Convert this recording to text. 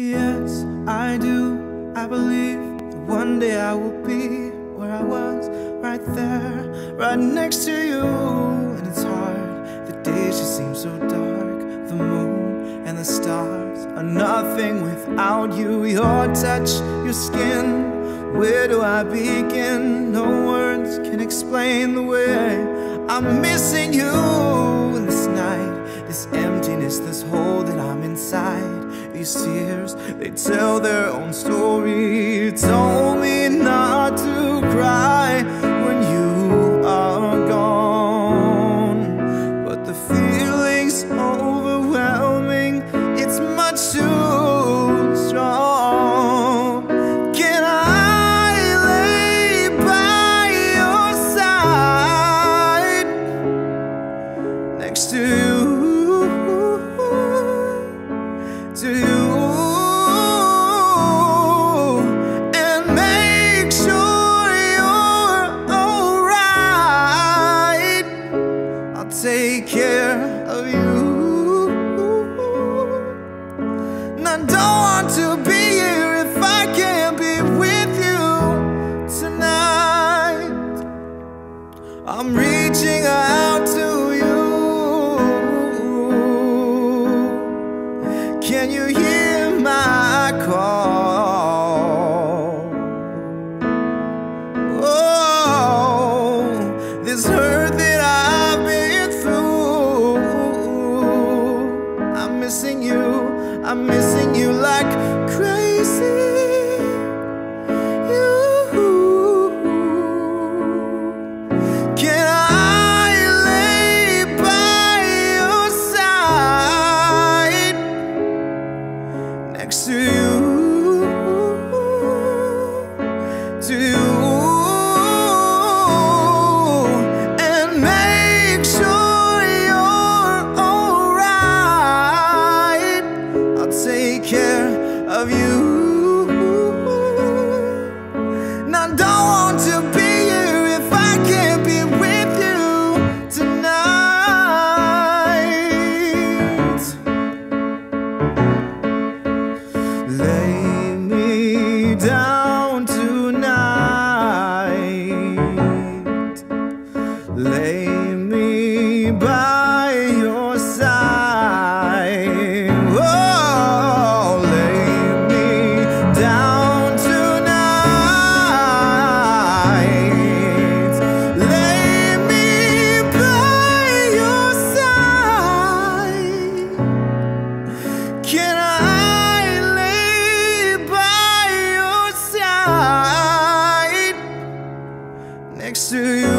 Yes, I do. I believe that one day I will be where I was, right there, right next to you. And it's hard, the days just seem so dark. The moon and the stars are nothing without you. Your touch, your skin, where do I begin? No words can explain the way I'm missing you in this night, this emptiness, this hole that I'm inside. These tears, they tell their own story. It's told that I've been through. I'm missing you. I'm missing you like crazy. Lay me down tonight. Lay me by Can I lay by your side next to you?